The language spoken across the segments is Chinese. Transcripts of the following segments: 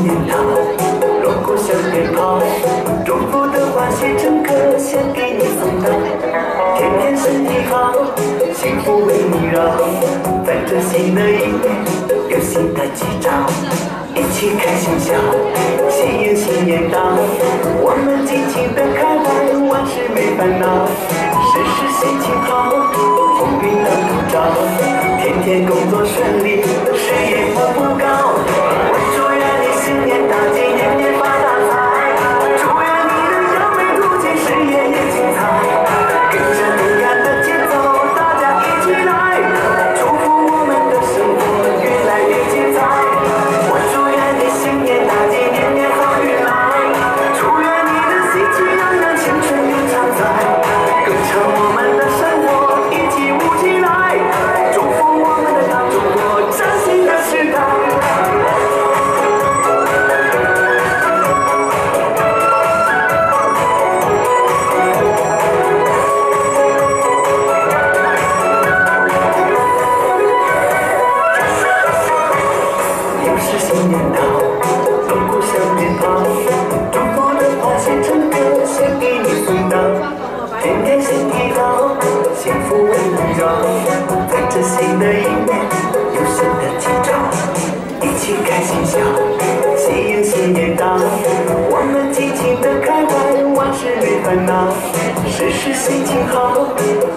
新年到锣鼓响鞭炮祝福的话写成歌先给你送到天天身体好幸福围你绕在这新的一年有新的吉兆一起开心笑喜迎新年到我们尽情的开怀万事没烦恼事事心情好风雨当不照天天工作顺利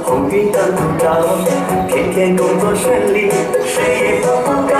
鸿运当头照，天天工作顺利，事业步步。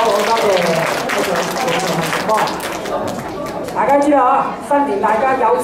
好，我交俾我哋，我哋。大家知道啊，新年大家有。